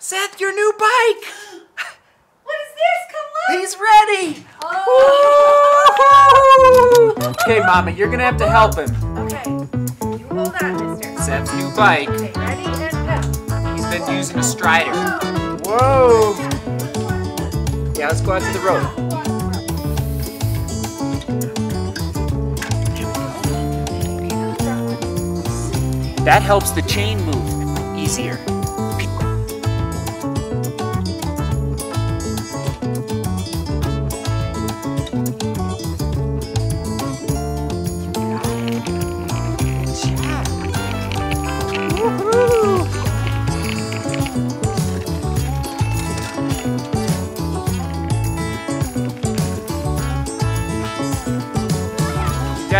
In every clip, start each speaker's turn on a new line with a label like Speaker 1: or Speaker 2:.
Speaker 1: Seth, your new bike!
Speaker 2: What is this? Come look.
Speaker 1: He's ready!
Speaker 2: Oh.
Speaker 1: Okay, Mama, you're gonna have to help him.
Speaker 2: Okay. You hold on, mister.
Speaker 1: Seth's new bike.
Speaker 2: Okay, ready and go.
Speaker 1: He's been using a strider. Oh. Whoa! Yeah, let's go out to the road. That helps the chain move easier.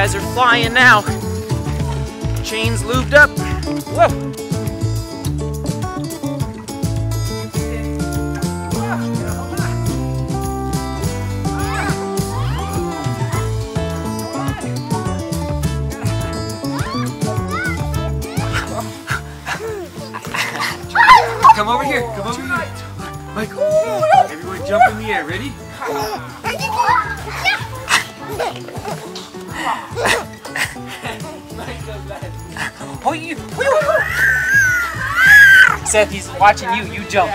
Speaker 1: Guys are flying now. Chains lubed up. Whoa! Come over here. Come over here. Michael. Everyone jump in the air. Ready? Oh, you. Seth, he's watching you. You jump.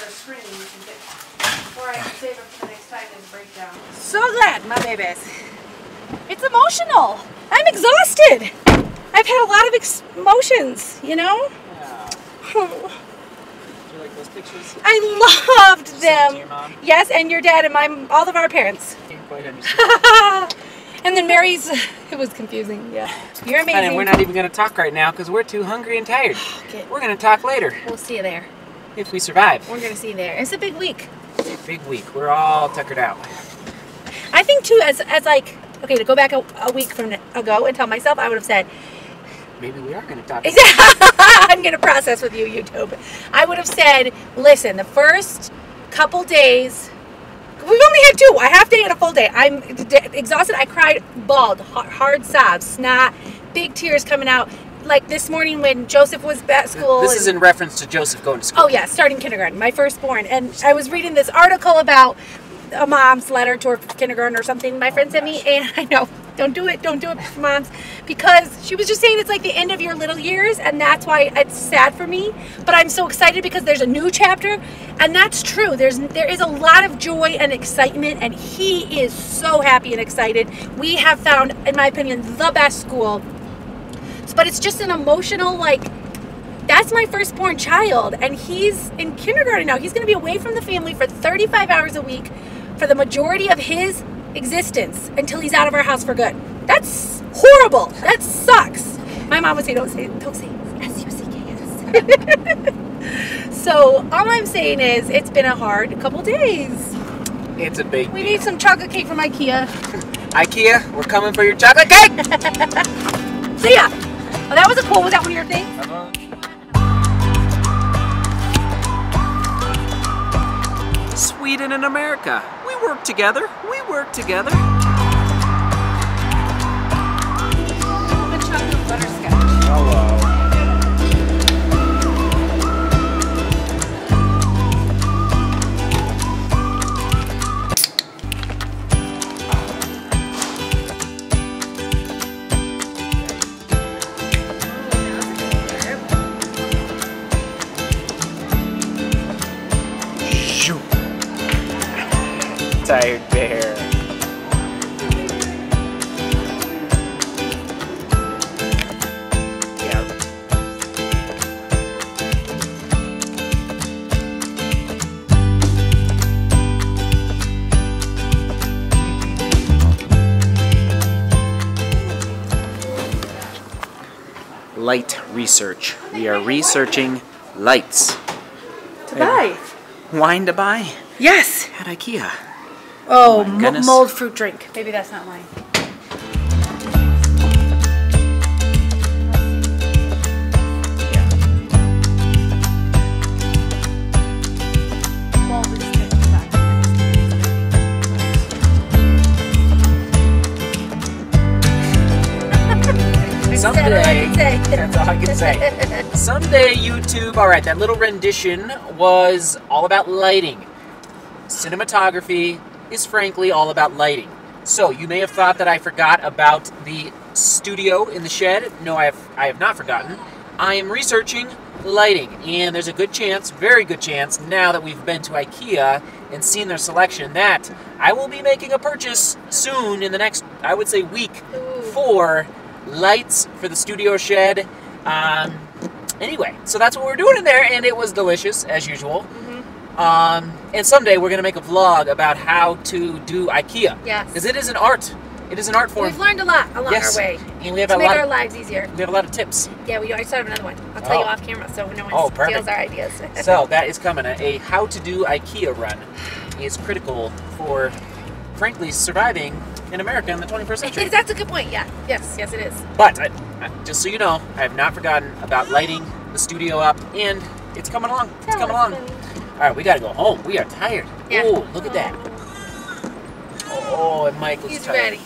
Speaker 2: There's a fuss or a scream, you can get, or I can save it for the next time and break down.
Speaker 3: So glad, my babies. It's emotional. I'm exhausted. I've had a lot of ex- emotions, you know?
Speaker 1: You like those pictures?
Speaker 3: I loved
Speaker 1: to
Speaker 3: them.
Speaker 1: your mom?
Speaker 3: Yes, and your dad and my all of our parents.
Speaker 1: Can't quite understand.
Speaker 3: and then Mary's, it was confusing. Yeah. You're amazing.
Speaker 1: And we're not even going to talk right now because we're too hungry and tired.
Speaker 3: Okay.
Speaker 1: We're going to talk later
Speaker 3: We'll see you there.
Speaker 1: If we survive.
Speaker 3: We're gonna see there. It's a big week.
Speaker 1: Big week. We're all tuckered out.
Speaker 3: I think too, as as like, okay, to go back a, a week from ago and tell myself, I would have said,
Speaker 1: Maybe we are going to talk.
Speaker 3: I'm gonna process with you, YouTube. I would have said, listen, the first couple days, we've only had two, a half day and a full day. I'm d- exhausted. I cried, bawled, ha- hard sobs, snot, big tears coming out. Like this morning when Joseph was at school.
Speaker 1: This
Speaker 3: and-
Speaker 1: is in reference to Joseph going to school.
Speaker 3: Oh yeah, starting kindergarten, my firstborn, and I was reading this article about a mom's letter to her kindergarten or something. My friend sent me, and I know, don't do it, don't do it, moms, because she was just saying it's like the end of your little years, and that's why it's sad for me. But I'm so excited because there's a new chapter, and that's true. There's there is a lot of joy and excitement, and he is so happy and excited. We have found, in my opinion, the best school. But it's just an emotional like that's my firstborn child and he's in kindergarten now. He's going to be away from the family for 35 hours a week for the majority of his existence until he's out of our house for good. That's horrible. That sucks. My mom would say don't say don't say s-u-c-k-s so all i'm saying is it's been a hard couple days.
Speaker 1: It's a big
Speaker 3: we need some chocolate cake from ikea.
Speaker 1: IKEA, we're coming for your chocolate cake!
Speaker 3: see ya oh that was a cool was that one of your things
Speaker 1: Sweden and America. We work together. We work together. Tired bear. Yeah. Light research. We are researching lights.
Speaker 3: To buy.
Speaker 1: Wine to buy
Speaker 3: Yes.
Speaker 1: at IKEA.
Speaker 3: Oh,
Speaker 1: goodness.
Speaker 3: mold fruit drink. Maybe that's not mine.
Speaker 1: Someday.
Speaker 3: That's
Speaker 1: all I can say. Someday, YouTube. All right, that little rendition was all about lighting. Cinematography is frankly all about lighting. So you may have thought that I forgot about the studio in the shed. No, I have. I have not forgotten. I am researching lighting, and there's a good chance, very good chance, now that we've been to IKEA and seen their selection, that I will be making a purchase soon in the next, I would say, week for lights for the studio shed. Um, anyway, so that's what we're doing in there, and it was delicious as usual. Um, and someday we're gonna make a vlog about how to do IKEA.
Speaker 3: Yes.
Speaker 1: Because it is an art. It is an art form.
Speaker 3: We've learned a lot along
Speaker 1: Yes.
Speaker 3: our way
Speaker 1: And we have
Speaker 3: to
Speaker 1: a
Speaker 3: make
Speaker 1: lot.
Speaker 3: our
Speaker 1: Of,
Speaker 3: lives easier.
Speaker 1: we have a lot of tips.
Speaker 3: Yeah, we do. I still have another one. I'll tell you
Speaker 1: Oh.
Speaker 3: off camera so no one
Speaker 1: Oh,
Speaker 3: steals our ideas.
Speaker 1: So that is coming. A, a how to do IKEA run is critical for, frankly, surviving in America in the 21st century.
Speaker 3: That's a good point. Yeah. Yes. Yes, it is.
Speaker 1: But I, I- just so you know, I have not forgotten about lighting the studio up, and it's coming along. It's coming along. All right, we gotta go home. We are tired.
Speaker 3: Yeah.
Speaker 1: Oh, look at that. Oh. oh, and Michael's
Speaker 3: He's
Speaker 1: tired.
Speaker 3: ready.